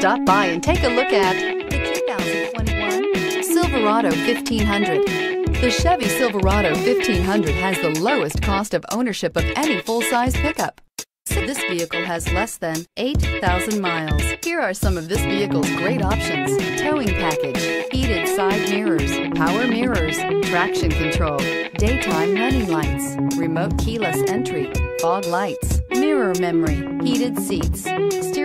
Stop by and take a look at the 2021 Silverado 1500. The Chevy Silverado 1500 has the lowest cost of ownership of any full-size pickup. So this vehicle has less than 8,000 miles. Here are some of this vehicle's great options. Towing package, heated side mirrors, power mirrors, traction control, daytime running lights, remote keyless entry, fog lights, mirror memory, heated seats,